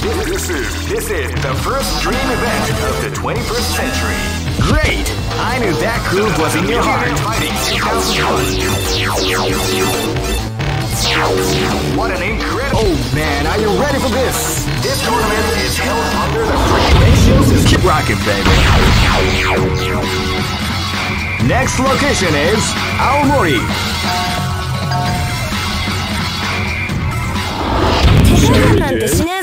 This is this is the first dream event of the 21st century. Great! I knew that groove was in your heart. What an incredible! Oh man, are you ready for this? This tournament is held under the keep rocking, baby. Next location is Aomori.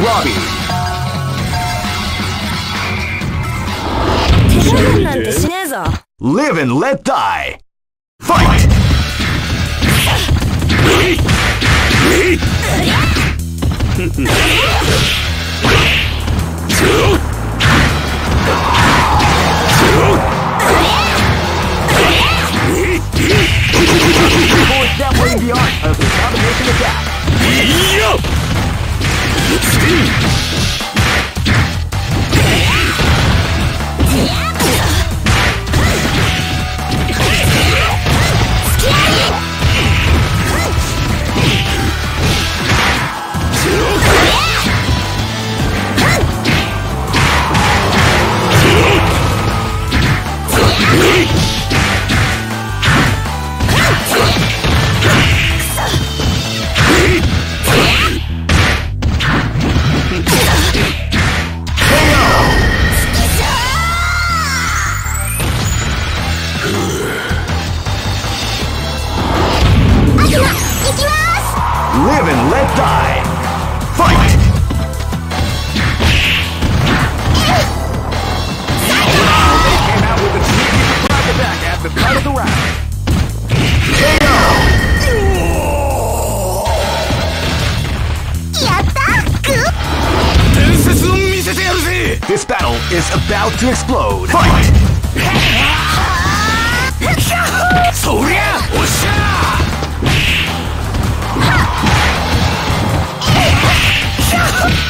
Robbie. Live and let die. And let die. Fight! They came out with a sneaky surprise attack at the start of the round. This battle is about to explode. Fight! Live Ah!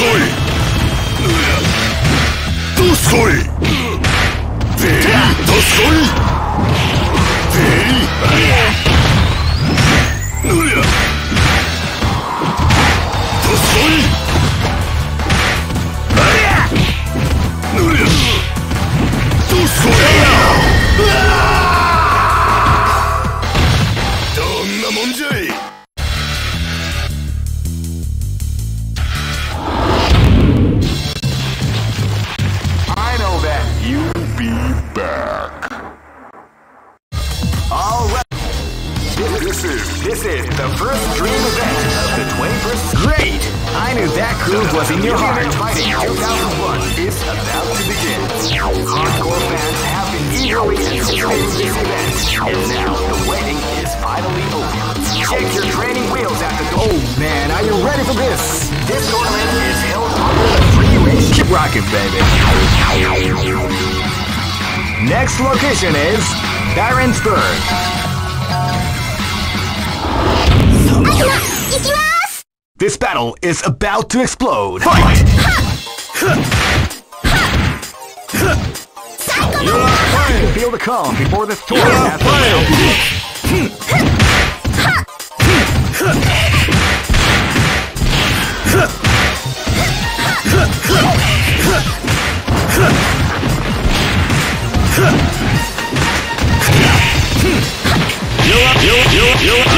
I Keep rocking, baby. Next location is Barentsburg. This battle is about to explode. Fight! You can feel the calm before the storm has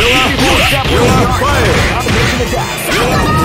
the round begins. Combination attack.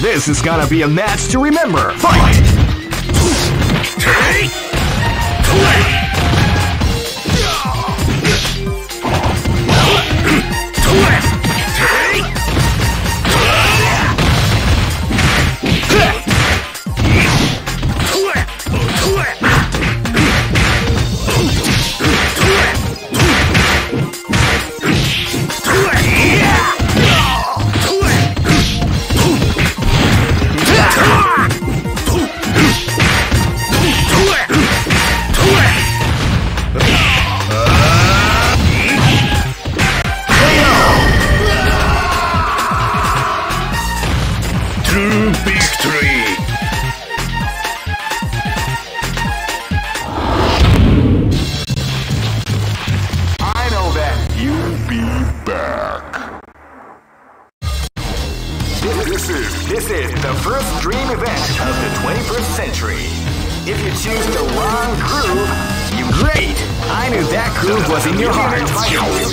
This is gonna be a match to remember. Fight! True This is this is the first dream event of the 21st century. If you choose the wrong groove, you great. I knew that groove was in your heart. 2001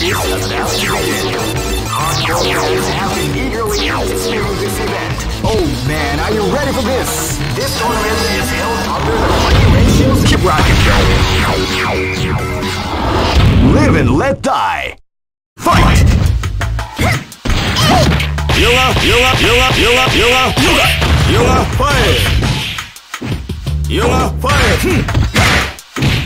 is about to begin. Hardcore have been eagerly anticipating this event. Oh man, are you ready for this? This tournament is held under the free ratios. Keep rocking, Live and let die. Fight! You are you are you are you are you are you are you are fire. Are fire. You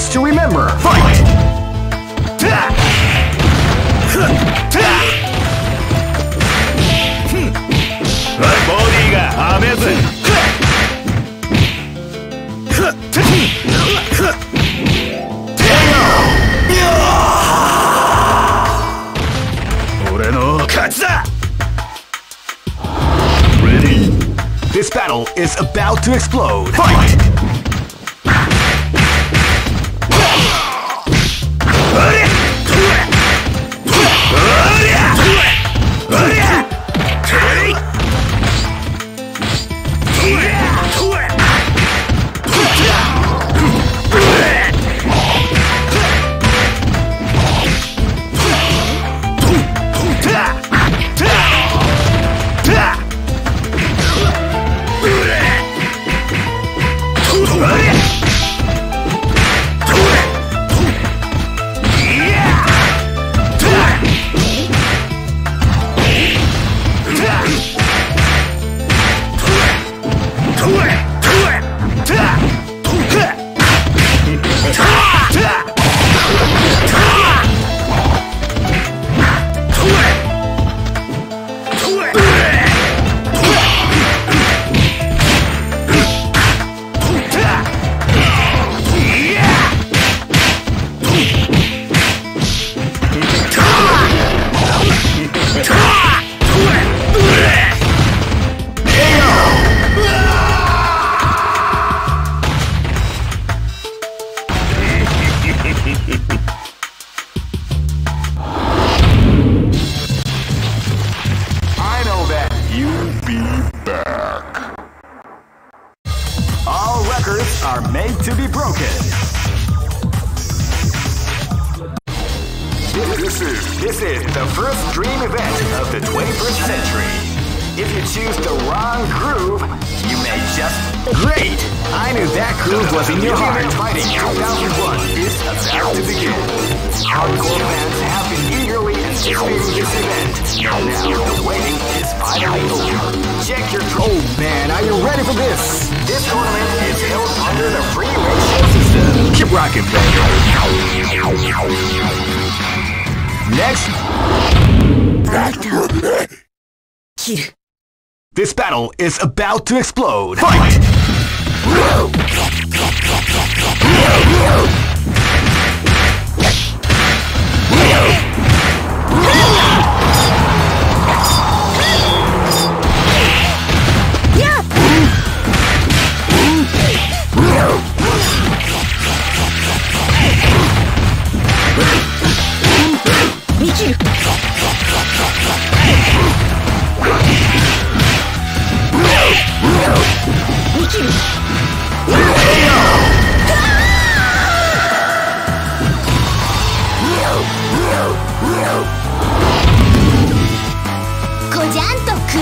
best to remember. Fight! Ready. This battle is about to explode. Fight! Fight. Check your. Oh man, are you ready for this? This tournament is held under the free ratio system. Keep rocking, baby. Next. Kill. This battle is about to explode. Fight! Fight.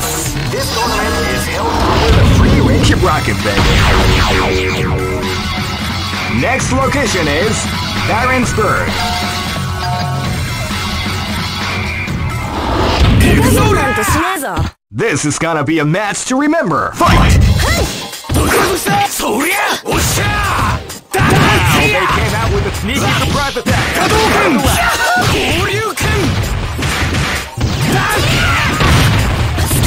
this. This tournament is held under the free range. Keep rocking, baby. Next location is Barentsburg. This is gonna be a match to remember. Fight! Wow, they came out with a sneaky surprise attack. Hadouken! Goryuken!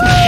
Woo!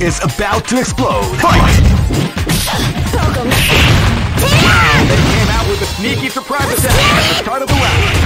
Is about to explode. Fight! They came out with a sneaky surprise attack at the start of the round.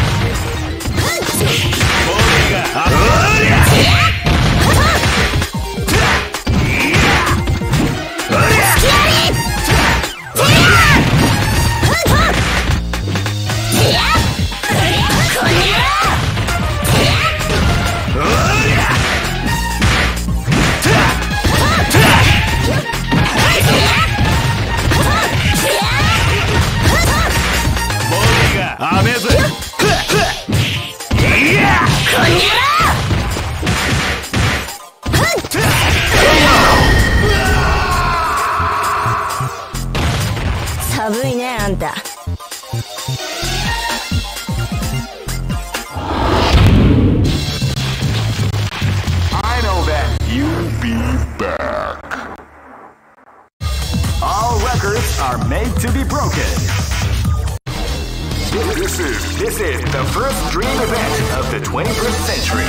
This is the first dream event of the 21st century.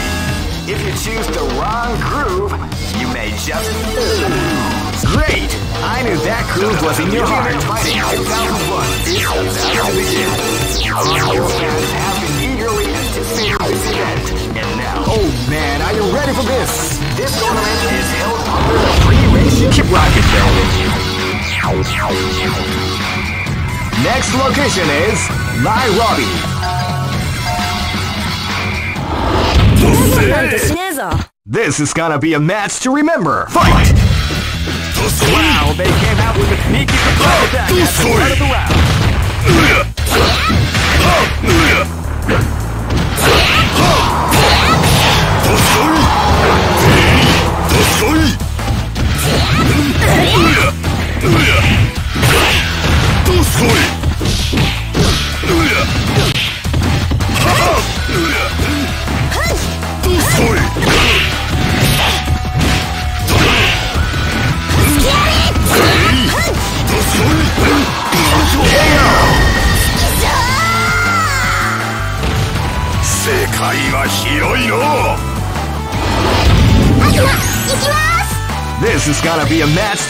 If you choose the wrong groove, you may just lose. Great! I knew that groove was in your heart. Fighting 2001 is about to begin. Fans have been eagerly anticipating this event, and now Oh man, are you ready for this? this tournament is held under the free ratio. Keep rocking, baby. Next location is Nairobi. な This is gonna be a match to remember. Fight! Wow, they came out with a sneaky surprise attack at the start of the round.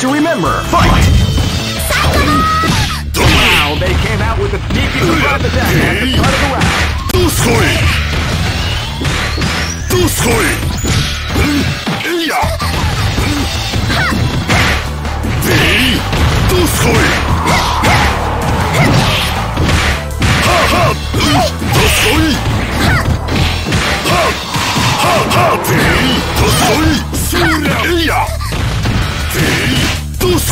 to remember. Fight! Wow, they came out with a DP front of attack at the start of the round. Doskoi! Doskoi! Iya! Dei! Doskoi! Ha ha! Doskoi! Ha! Ha ha! Dei! Doskoi! Surya! Iya!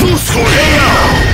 どうすこい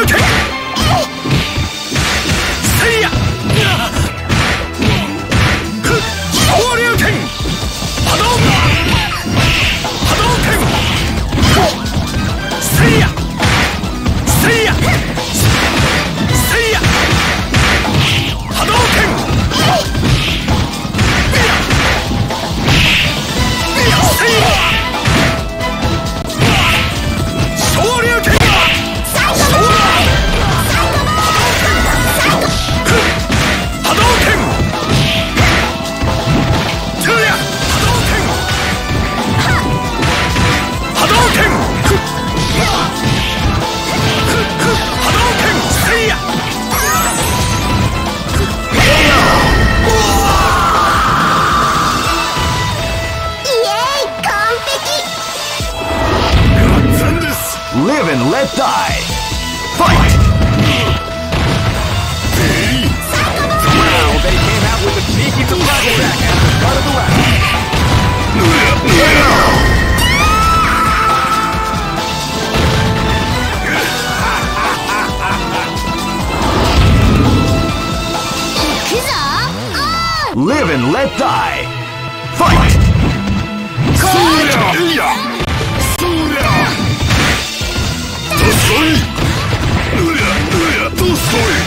and let die! Fight! Sura! Sura! Tosoi! Ura! Ura! Tosoi!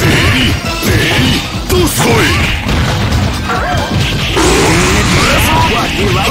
Teri! Teri! Tosoi! What you like?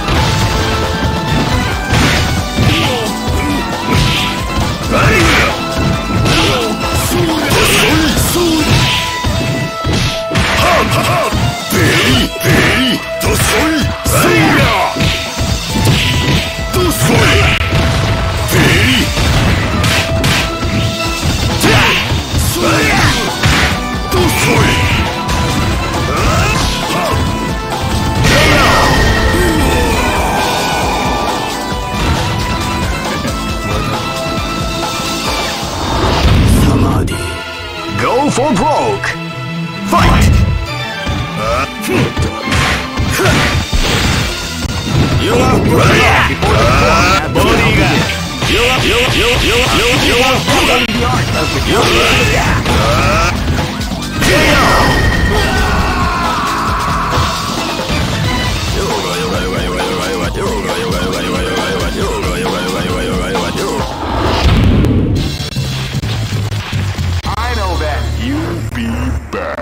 back.